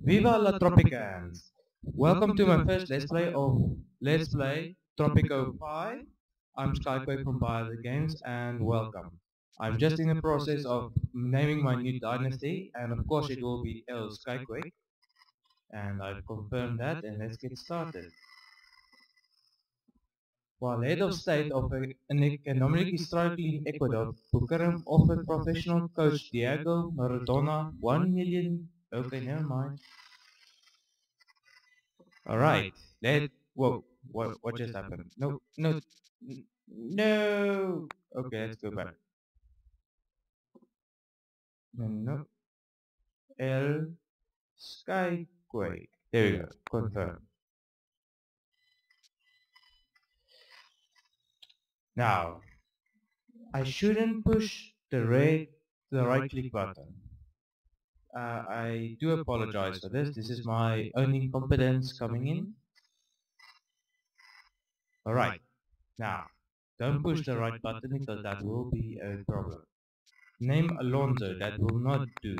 Viva la Tropicans! Welcome to my first Let's Play of Let's Play Tropico 5. I'm Skyquake from Biohazard Games and welcome. I'm just in the process of naming my new dynasty and of course it will be El Skyquake. And I've confirmed that and let's get started. While head of state of an economically struggling Ecuador, Bucaram offered professional coach Diego Maradona 1 million Okay, never mind. Alright, let whoa, what what just happened? No, no, no. Okay, let's go back. No, mm, no. El Skyquake. There we go. Confirm. Now, I shouldn't push the red, the right click button. Uh, I do apologize for this. This is my own incompetence coming in. Alright, now, don't push the right button because that will be a problem. Name Alonso, that will not do.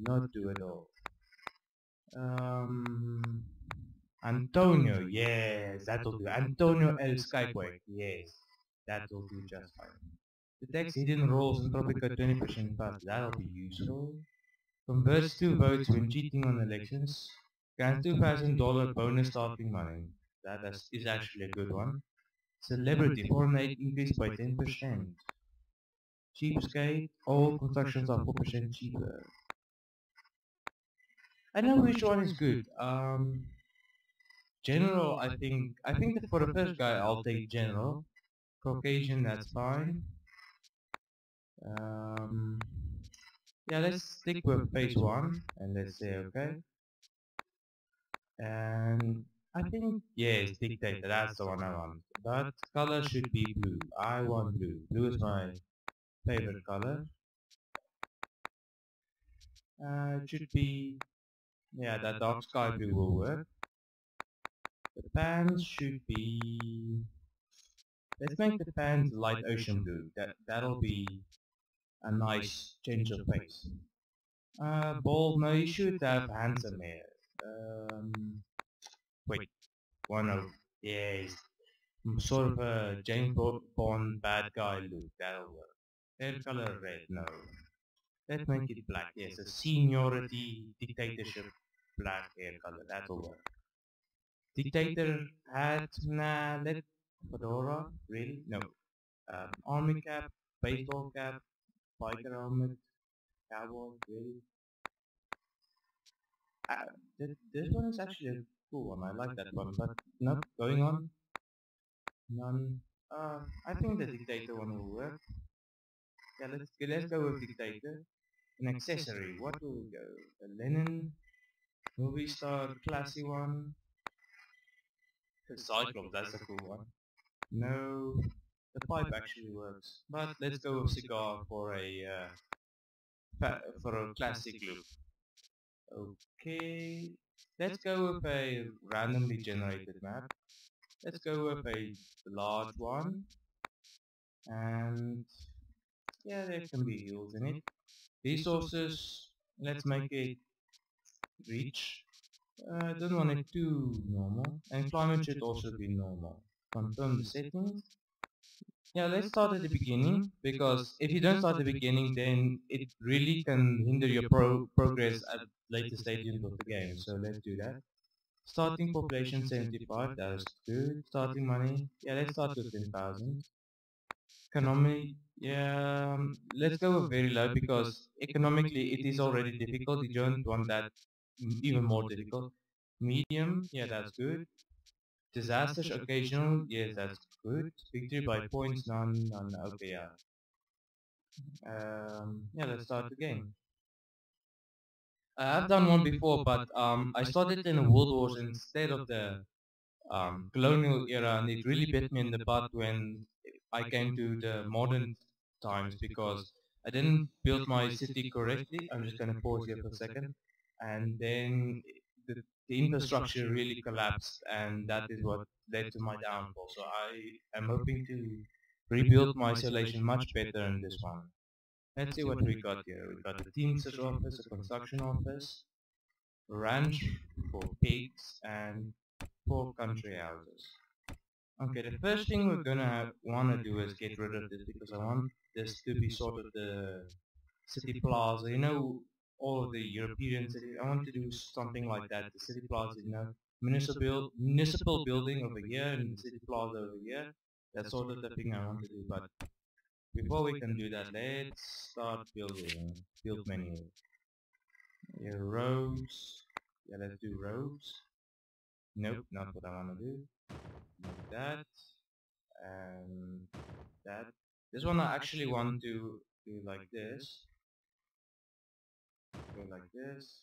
Not do at all. Um, Antonio, yes, that'll do. Antonio El Skyquake, yes, that will do just fine. Detects hidden roles in Tropico 20% pass, that'll be useful. Converts two votes when cheating on elections. Grants $2,000 bonus starting money. That is actually a good one. Celebrity, foreign aid increased by 10%. Cheapskate, all constructions are 4% cheaper. I know which one is good. Um, general, I think, I think that for the first guy, I'll take general. Caucasian, that's fine. Um, yeah, let's stick with phase one and let's say okay. And I think, yeah, it's dictator, that's the one I want. But color should be blue. I want blue. Blue is my favorite color. Uh, it should be, yeah, that dark sky blue will work. The pants should be, let's make the pants light ocean blue. That, that'll be a nice change of pace. Uh, bald, no, you should have handsome hair. Um, wait, one of, yes, sort of a James Bond bad guy look, that'll work. Hair color red, no. Let's make it black, yes, a seniority dictatorship black hair color, that'll work. Dictator hat, nah, let fedora, really? No. Um, army cap, baseball cap, biker helmet, cowboy, really. Uh, this, this one is actually a cool one, I like that one, but not going on. None. Uh, I think the dictator one will work. Yeah, let's let's go with dictator. An accessory, what will we go? A linen, movie star, classy one. The Cyclops, that's a cool one. No, the pipe actually works. But let's go with cigar for a uh, for a classic look. Okay, let's go with a randomly generated map. Let's go with a large one. And yeah, there can be hills in it. Resources, let's make it reach. I uh, don't want it too normal. And climate should also be normal. Confirm the settings. Yeah, let's start at the beginning because if you don't start at the beginning, then it really can hinder your pro progress at later stages of the game. So let's do that. Starting population 75, that is good. Starting money, yeah, let's start with 10,000. Economy, yeah, um, let's go very low because economically it is already difficult. You don't want that even more difficult. Medium, yeah, that's good. Disasters occasional, yes, that's good. Victory by points, none, none, okay, yeah. Um, yeah, let's start the game. I've done one before, but um, I started in the World Wars instead of the um, colonial era, and it really bit me in the butt when I came to the modern times because I didn't build my city correctly. I'm just going to pause here for a second. And then the, the infrastructure really collapsed, and that is what led to my downfall. So I am hoping to rebuild my isolation much better in this one. Let's see what we got here. We got the Teamsters office, a construction office. ranch for pigs and four country houses. Okay, the first thing we're gonna want to do is get rid of this because I want this to be sort of the city plaza. You know, all of the European cities. I want to do something like that. The city plaza, you know, municipal municipal building over here and city plaza over here. That's sort of the thing I want to do. But before we can do that, let's start building. Build menu. Yeah, roads. Yeah, let's do roads. Nope, not what I want to do like that and that this one I actually want to do like this go like this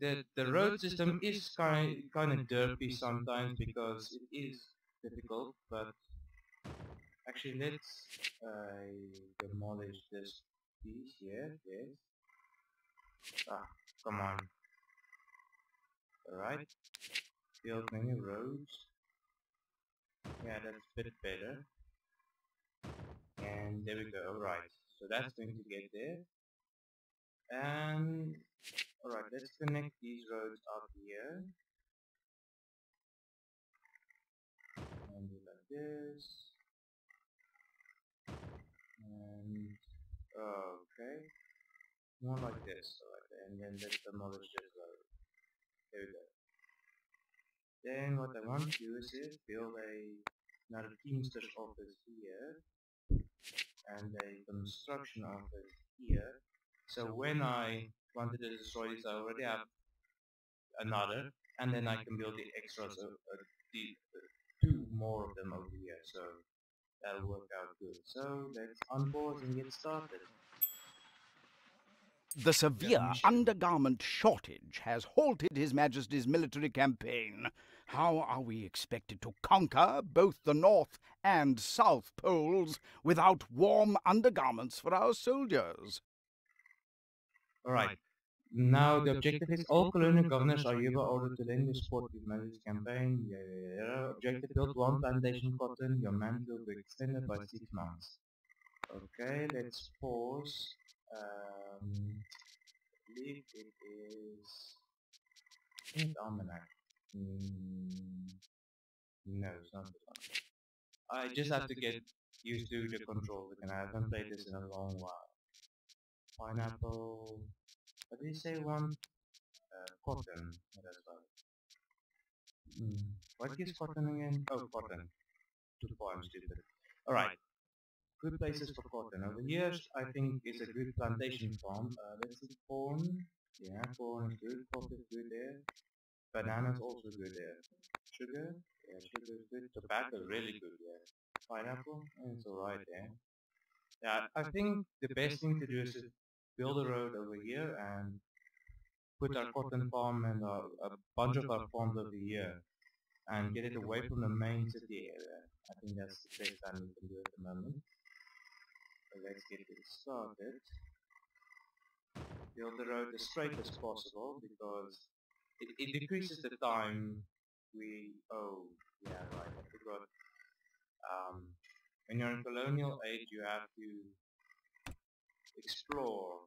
the the road system is kind kind of derpy sometimes because it is difficult but actually let's uh, demolish this piece here yes ah come on alright build many roads. Yeah, that's a bit better. And there we go, alright. So that's going to get there. And alright, let's connect these roads up here. And do like this. And okay. More like this, alright, and then let's demolish this road. There we go. Then what I want to do is build a another Teamsters office here and a construction office here. So when I wanted to destroy this, I already have another, and then I can build the extras, of, uh, the, uh, two more of them over here. So that'll work out good. So let's unpause and get started. The severe undergarment shortage has halted His Majesty's military campaign. How are we expected to conquer both the North and South Poles without warm undergarments for our soldiers? Alright. Now the objective is all colonial governors are hereby ordered to lend their support to Majesty's campaign. Yeah, yeah, yeah. Objective build one plantation cotton. Your man will be extended by six months. Okay, let's pause. Um, I believe it is in Almanac. Mm, no, it's not one. I just have to get used to the controls again. I haven't played this in a long while. Pineapple. What did you say one? Uh, cotton. Oh, that's right. Mm. What is cotton again? Oh, cotton. Too far, I'm stupid. Alright. Good places for cotton. Over here, I think is a good plantation farm. Uh, let's see, corn. Yeah, corn is good. Coffee is good there. Banana's also good there. Sugar? Yeah, sugar is good. Tobacco really good there. Pineapple? It's alright there. Yeah, I think the best thing to do is build a road over here and put our cotton farm and a, a bunch of our farms over here and get it away from the main city area. I think that's the best thing we can do at the moment. So let's get it started. Build the road as straight as possible because it, it decreases the time we oh yeah right I forgot um, when you're in colonial age you have to explore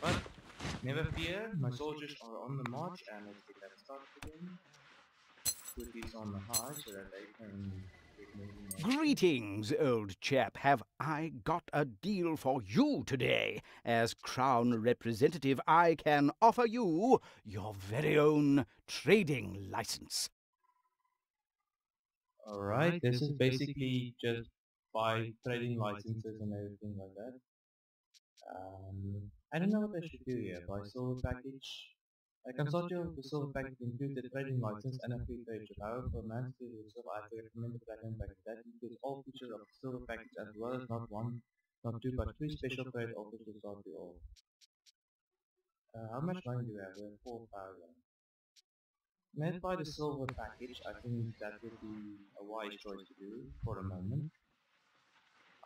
but never fear my soldiers are on the march and let's get that started again put these on the high so that they can Greetings, old chap. Have I got a deal for you today? As Crown Representative, I can offer you your very own trading license. Alright, this is basically just buy trading licenses and everything like that. Um, I don't know what I should do here. Buy silver package, a consortium of the silver packet includes a trading license and a free page. However, for Manchester itself, I recommend the platinum package. That includes all features of the silver package as well as not one, not two, but three special trade offers to start you all. Uh, how much money do we have? We have 4,000. Let's buy the silver package. I think that would be a wise choice to do for the moment.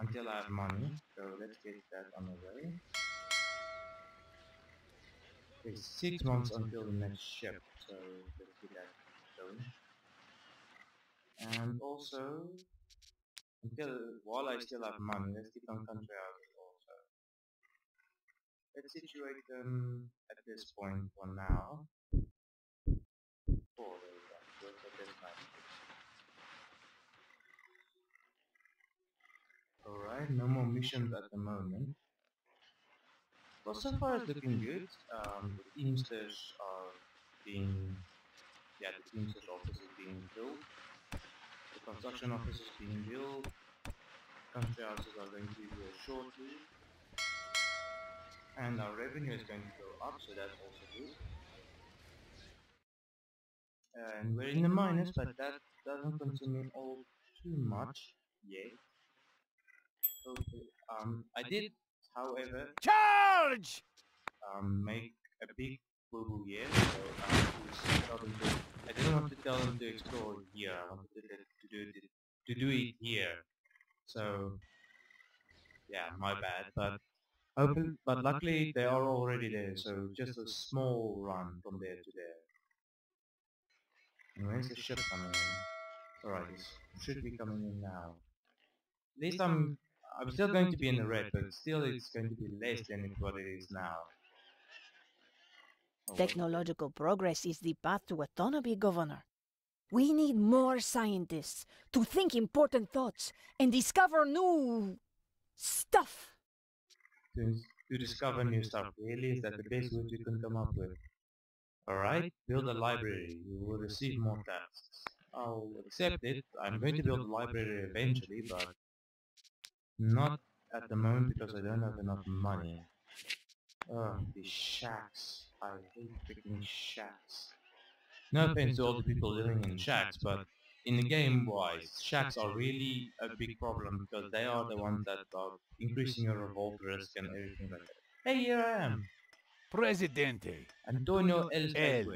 Until I have money. So let's get that on the way. It's six months until the next ship, so let's get that going. And also, until while I still have money, let's keep on country out also. let's situate them at this point for now. Oh, there we go. Works at this nicely. Alright, no more missions at the moment. Well, so far it's looking good. Um, the Teamsters are being... Yeah, the Teamsters office is being built. The construction office is being built. Country houses are going to be built shortly. And our revenue is going to go up, so that's also good. And we're in the minus, but that doesn't concern me all too much yet. Okay. Um, I did, however, Charge! um, make a big boo-boo here. So um, to tell them to, I didn't want to tell them to explore here. I wanted to, to do it to do it here. So yeah, my bad. But open, but luckily they are already there. So just a small run from there to there. And where's the ship coming in? Alright, it should be coming in now. At least I'm I'm still going to be in the red, but still it's going to be less than what it is now. Oh, well. Technological progress is the path to autonomy, Governor. We need more scientists to think important thoughts and discover new stuff. to, to discover new stuff. Really, is that the best word you can come up with? Alright, build a library. You will receive more tasks. I'll accept it. I'm going to build a library eventually, but not at the moment because I don't have enough money. Oh, oh, these shacks. I hate freaking mm. shacks. No offense to all the people living in shacks, but in the game wise, shacks are really a big problem because they are the ones that are increasing your revolt risk and everything like that. Hey, here I am, Presidente. Antonio El El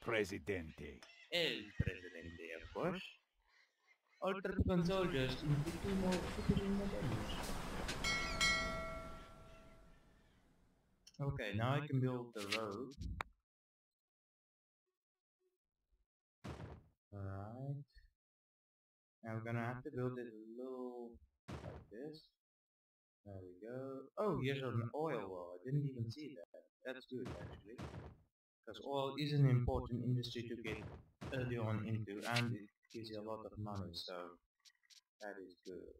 Presidente. El Presidente, of course. All Tropican soldiers in two more superhuman models. Okay, now I can build the road. Alright. Now we're gonna have to build it a little like this. There we go. Oh, here's an oil well. I didn't even see that. That's good actually. Because oil is an important industry to get early on into and it gives you a lot of money, so that is good.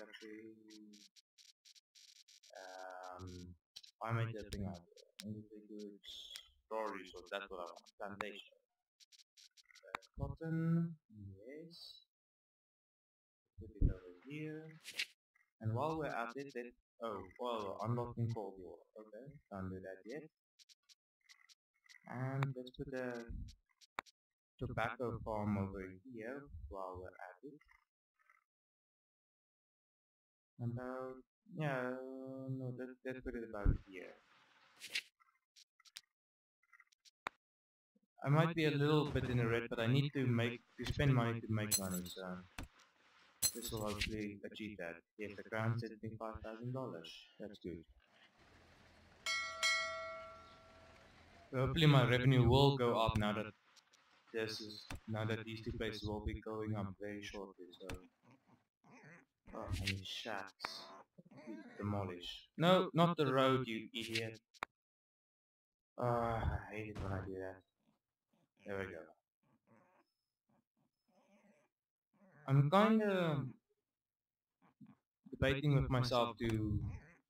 Actually, um, I made that thing out there. Industry goods, storage, so that's what I want. Plantation. Uh, cotton, yes. Put it over here. And while we're at it, let oh, well, unlocking cold war. Okay, can't do that yet. And let's put a tobacco farm over here while we're at it. About, yeah, no, let's, let's put it about here. I might be a little bit in the red, but I need to make, to spend money to make money, so this will hopefully achieve that. Yes, the crown sent me $5,000. That's good. Hopefully my revenue will go up now that this is now that these two places will be going up very shortly. So, oh, shacks, demolish. No, not the road, you idiot. Uh, I hate it when I do that. There we go. I'm kinda debating with myself to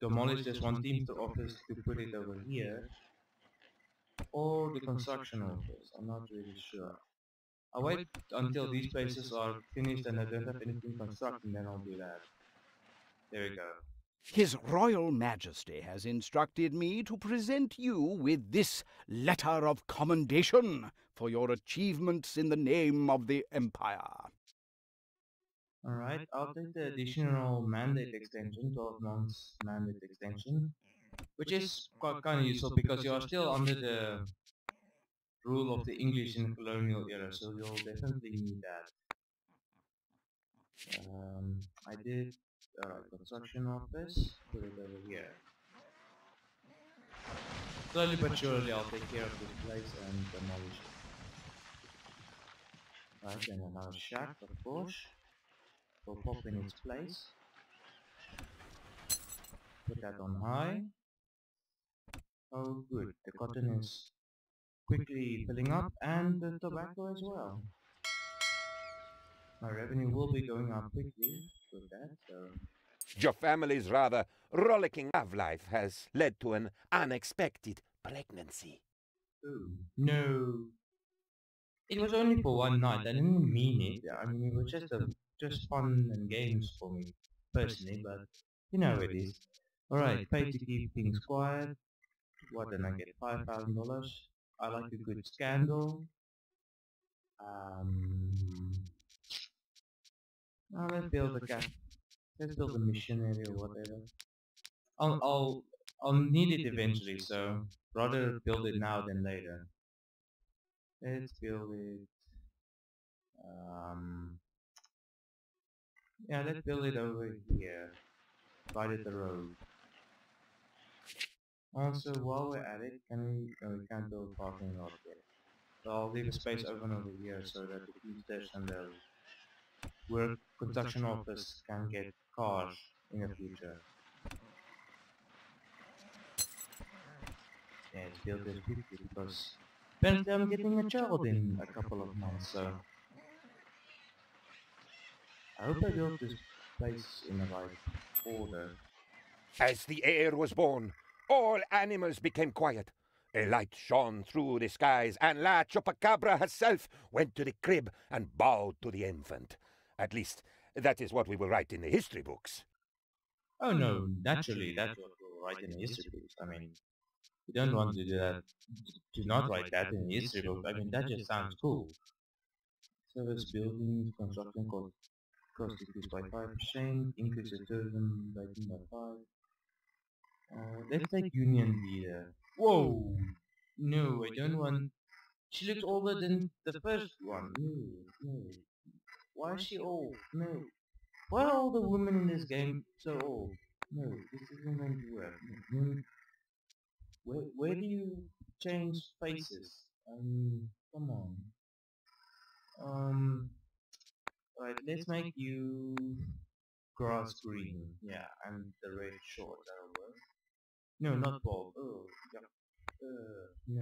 demolish this one Teamster office to put it over here or the construction office. I'm not really sure. I'll wait until these places are finished and I don't have anything constructing, then I'll do that. There we go. His Royal Majesty has instructed me to present you with this letter of commendation for your achievements in the name of the Empire. Alright, I'll take the additional mandate extension, 12 months mandate extension, which is quite kind of useful because you are still under the rule of the English in the colonial era, so you'll definitely need that. Um, I did alright, construction office, put it over here. Slowly but surely I'll take care of this place and demolish it. Right, and another shack, of course will pop in its place. Put that on high. Oh good, the cotton is quickly filling up and the tobacco as well. My revenue will be going up quickly with that, so... Your family's rather rollicking love life has led to an unexpected pregnancy. Ooh, no. It was only for one night, I didn't mean it. I mean, it was just a, just fun and games for me, personally, but you know it is. Alright, pay to keep things quiet. What did I get? $5,000. I like a good scandal. Um, now let's build a cat. Let's build a missionary or whatever. I'll, I'll, I'll need it eventually, so rather build it now than later. Let's build it. Um, yeah, let's build it over here, right at the road. Um, also, while we're at it, can we, no, we can't build a parking lot yet. So I'll leave a space open over here so that the teamsters and the work construction office can get cars in the future. Yeah, it's built this quickly because apparently I'm um, getting a child in a couple of months, so I hope I built this place in the right order. As the heir was born, all animals became quiet. A light shone through the skies, and La Chupacabra herself went to the crib and bowed to the infant. At least, that is what we will write in the history books. Oh, oh no, naturally, that's what we'll write in the history books. I mean, you don't want to do that, to not write that in the history book. I mean, that just sounds cool. Service building construction cost, cost decreased by 5%, increase the tourism rating by 5. Uh, let's take Union Leader. Whoa! No, I don't want... She looks older than the first one. No, no. Why is she old? No. Why are all the women in this game so old? No, this isn't going to work. No. Where, where do you change faces? Um, come on. Um, right, let's make you grass green. Yeah, and the red short, that'll work. No, not bald. Oh, yeah. Uh, no.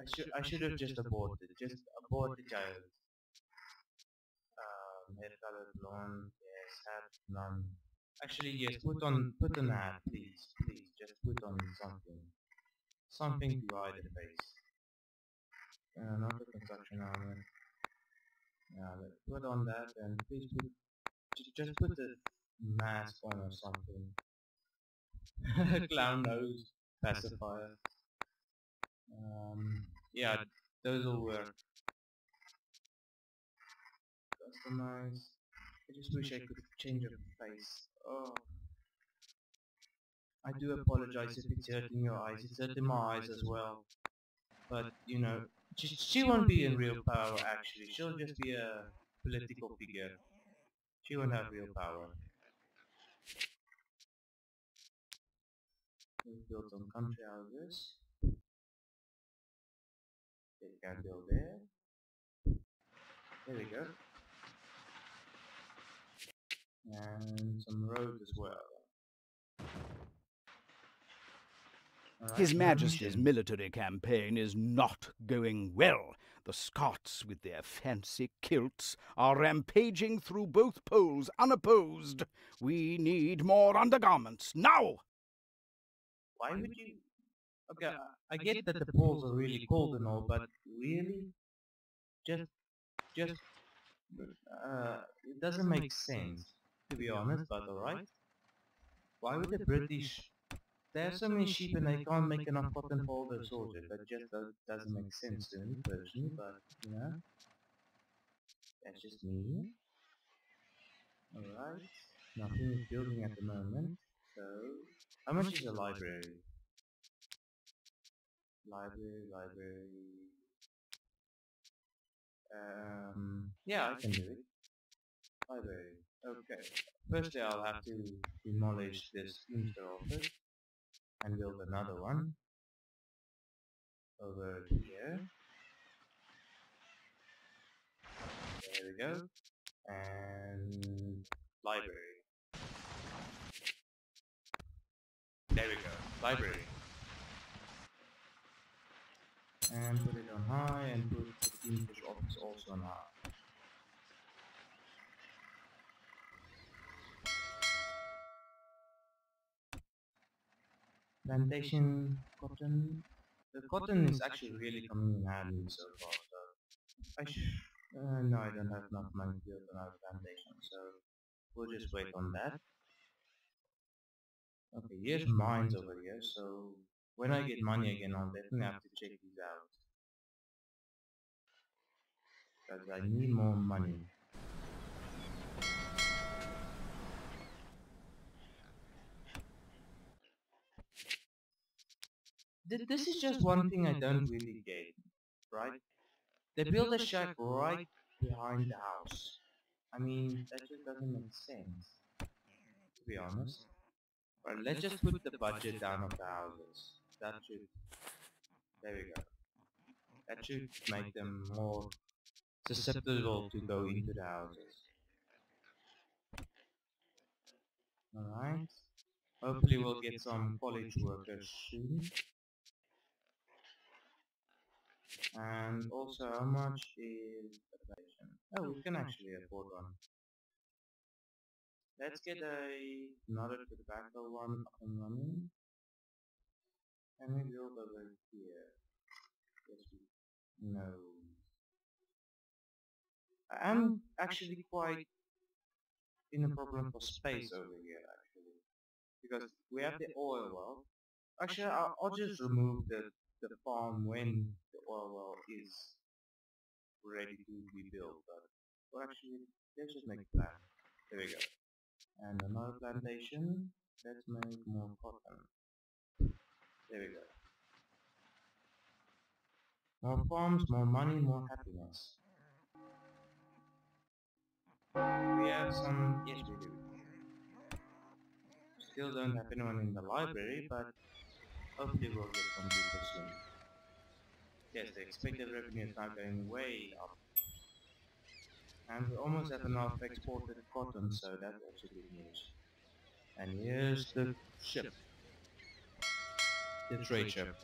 I should I should have just aborted. Just abort the child. Um, hair color blonde. Yes, hat none. Actually, yes. Put on put on hat, please, please. Just put on something, something to hide the face. Uh, not the construction armor. Yeah, but put on that and please put just, just put the mask on or something. Clown nose pacifier. Um, yeah, those all work. Customize. I just wish I could change her face. Oh. I do apologize if it's hurting your eyes. It's hurting my eyes as well. But, you know, she, she won't be in real power actually. She'll just be a political figure. She won't have real power. We've built some country houses. They can build there. There we go. And some roads as well. Alright, His Majesty's military campaign is not going well. The Scots, with their fancy kilts, are rampaging through both poles unopposed. We need more undergarments, now! Why would you... Okay, I- I get that the poles are really cold and all, but really? Just... Just... Uh, it doesn't make sense, to be honest, but alright. Why would the British... They have so many sheep and they can't make enough cotton for all their soldiers. That just doesn't make sense to me personally, but, you know. That's just me. Alright. Nothing is building at the moment, so... How much is a library? Library, library... Um, yeah, I can do it. Library. Okay. Firstly, I'll have to demolish this Teamster office and build another one over here. There we go. And library. There we go. Library. And put it on high and put the English office also on high. Plantation cotton. The cotton is actually really coming in handy so far. So I sh uh, no, I don't have enough money to build another plantation, so we'll just wait on that. Okay, here's mines over here, so when I get money again, I'll definitely have to check these out. Because I need more money. This is just one thing I don't really get, right? They build a shack right behind the house. I mean, that just doesn't make sense, to be honest. Right, let's just put the budget down on the houses. That should... There we go. That should make them more susceptible to go into the houses. Alright. Hopefully we'll get some college workers soon. And also, how much is? Oh, we can actually afford one. Let's get a another tobacco one up and running. And we build over here. Yes, we no. I'm actually quite in a problem for space over here actually. Because we have the oil well. Actually I'll, I'll just remove the, the farm when the oil well is ready to be built. But well actually let's just make a plan. There we go and another plantation let's make more cotton there we go. More farms more money more happiness. We have some yes we do. Still don't have anyone in the library but hopefully we'll get some people soon. Yes the expected revenue is now going way up and we almost have enough exported cotton, so that's also good news. And here's the ship. The trade ship.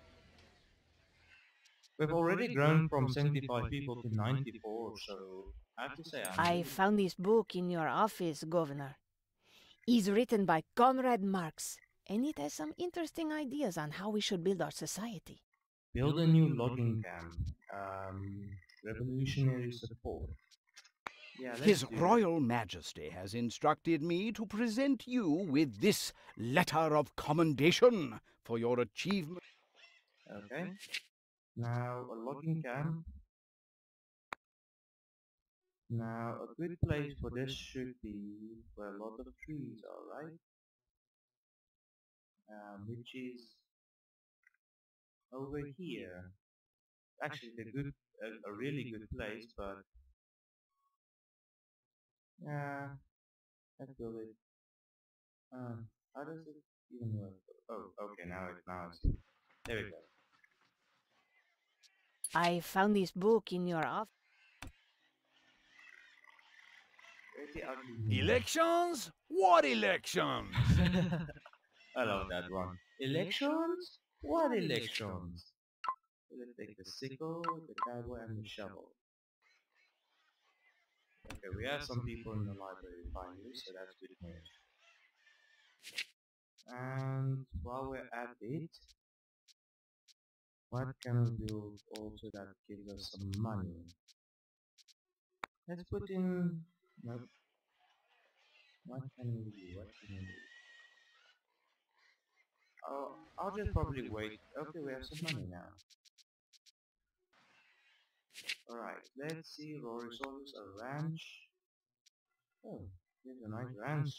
We've already grown from 75 people to 94, so I have to say I'm I found this book in your office, Governor. It's written by Conrad Marx, and it has some interesting ideas on how we should build our society. Build a new logging camp. Um, revolutionary support. Yeah, His Royal Majesty has instructed me to present you with this letter of commendation for your achievement. Okay. Now, a logging camp. Now, a good place for this should be where a lot of trees are, right? Um, which is over here. Actually, a good, a, a really good place, but yeah, let's build it. Uh, how does it even work? Oh, okay, now it now it's there we go. I found this book in your office. Elections? What elections? I love that one. Elections? What elections? Let's take the sickle, the cowboy, and the shovel. Okay, we have some people in the library finally, so that's good news. And while we're at it, what can we do also that gives us some money? Let's put in... Nope. What can we do? What can we do? Oh, I'll just probably wait. Okay, we have some money now. Alright, let's see resources, a ranch. Oh, there's a hmm, nice ranch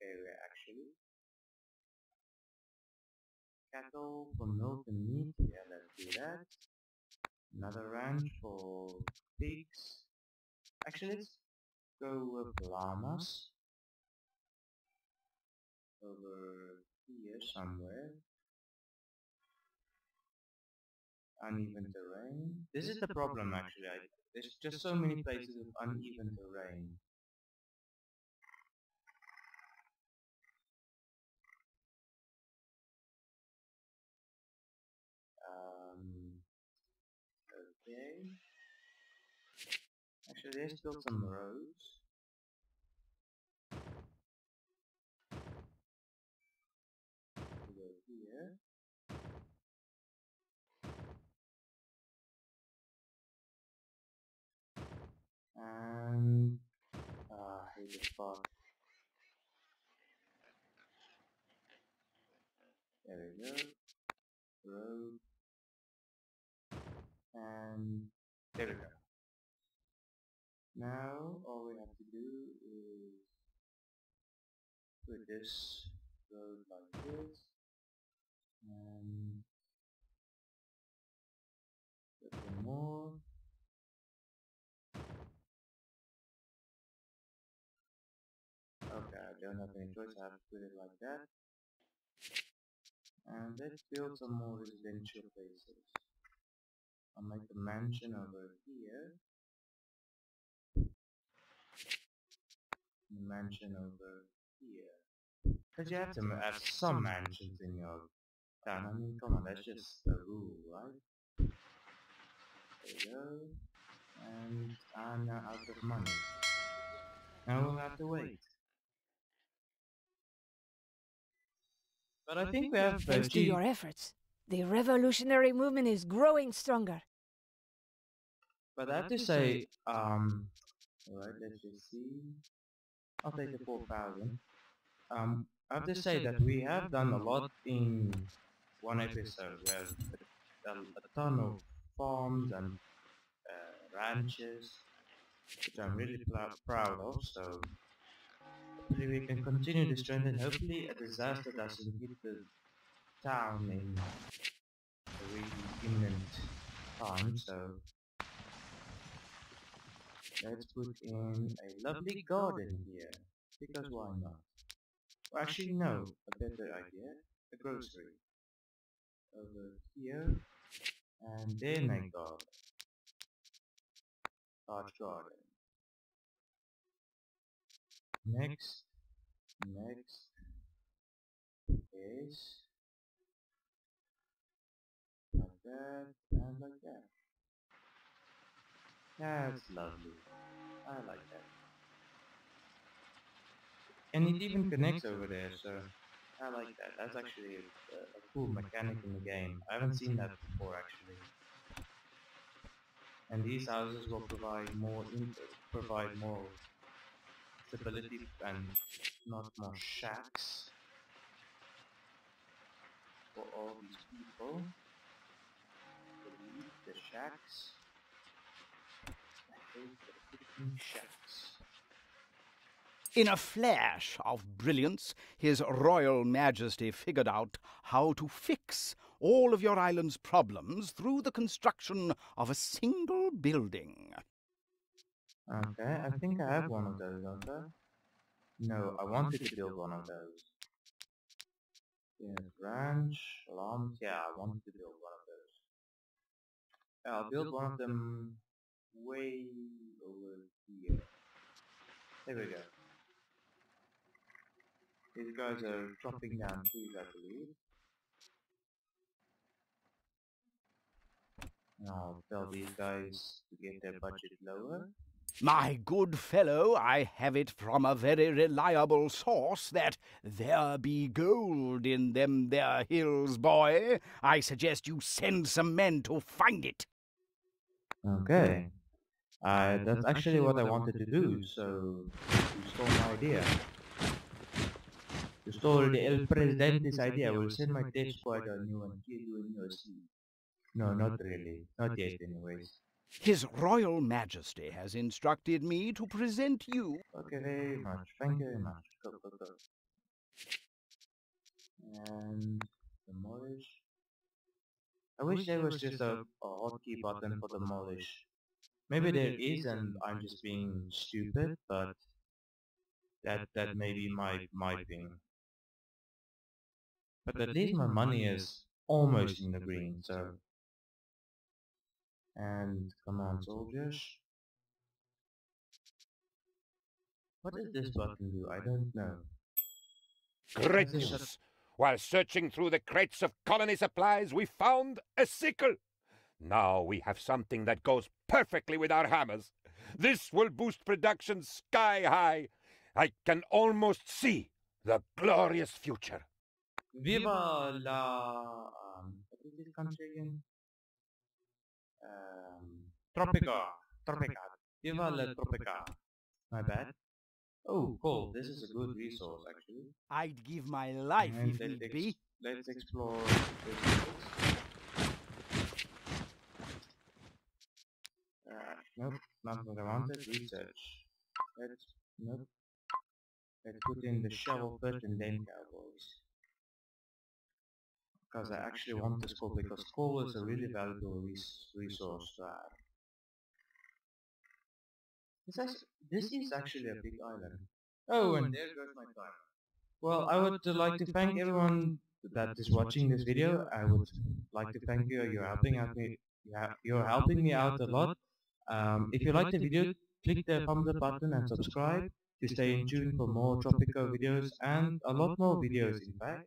area actually. Cattle for milk and meat, yeah let's do that. Another ranch for pigs. Actually let's go with llamas. Over here somewhere uneven terrain. This is the problem actually. I, there's just so many places with uneven terrain. Um, Okay. Actually, let's build some roads. We go here. And uh, I hate this part. There we go. Road. And there we go. Now all we have to do is put this road like this don't have any choice, I have to put it like that. And let's build some more residential places. I'll make a mansion over here. A mansion over here. Because you have to have some mansions in your town. I mean, come on, that's just the rule, right? There we go. And I'm now out of money. Now we'll have to wait. But I think we have Thanks to your efforts, the revolutionary movement is growing stronger. But I have to say, um, alright, let's just see. I'll take the 4,000. Um, I have to say that we have done a lot in one episode. We have done a, a ton of farms and uh, ranches, which I'm really proud of, so hopefully we can continue this trend and hopefully a disaster doesn't hit the town in a really imminent time, so Let's put in a lovely garden here, because why not? Well, actually no, a better idea, a grocery. Over here, and then a garden. Large garden. Next, next is like that, and like that. That's lovely. I like that. And it mm-hmm. even mm-hmm. connects over there, so I like that. That's actually a, a cool mechanic in the game. I haven't seen that before actually. And these houses will provide more in provide more stability and not more shacks for all these people. Delete the shacks. In a flash of brilliance, His Royal Majesty figured out how to fix all of your island's problems through the construction of a single building. Uh, okay, I think I have one of those, don't I? No, I wanted to build one of those. Yes, ranch, llamas, yeah, I wanted to build one of those. Yeah, I'll build one of them way over here. There we go. These guys are chopping down trees, I believe. I'll tell these guys to get their budget lower. My good fellow, I have it from a very reliable source that there be gold in them there hills, boy. I suggest you send some men to find it. Okay. Uh, that's actually what I wanted to do, so you stole my idea. You stole the El Presidente's idea. I will send my death squad on you and kill you in your sleep. No, not really. Not yet, anyways. His Royal Majesty has instructed me to present you. Okay, very much. Thank you very much. Go, go, go. And demolish. I wish there was just a, a hotkey button for the demolish. Maybe there is and I'm just being stupid, but that that may be my my thing. But at least my money is almost in the green, so and come on soldiers. What does this button do? I don't know. Great This is a- news! While searching through the crates of colony supplies, we found a sickle. Now we have something that goes perfectly with our hammers. This will boost production sky high. I can almost see the glorious future. Viva la... Um, what is this country again? Tropica. Tropica. Viva la Tropica. My bad. Oh, cool. This is a good resource, actually. I'd give my life And if need be. Let's explore this. Uh, nope, not what I wanted. Research. Let's, nope. Let's put in the shovel pit and then cowboys. Because I actually want this coal because coal is a really valuable res resource to have. This is, this is actually a big island. Oh, and there goes my time. Well, I would uh, like to thank everyone that is watching this video. I would like to thank you. You're helping out me. You're helping me out a lot. Um, if you like the video, click the thumbs up button and subscribe to stay in tune for more Tropico videos and a lot more videos in fact.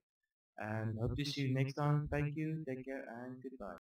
And hope to see you next time. Thank you, take care, and goodbye.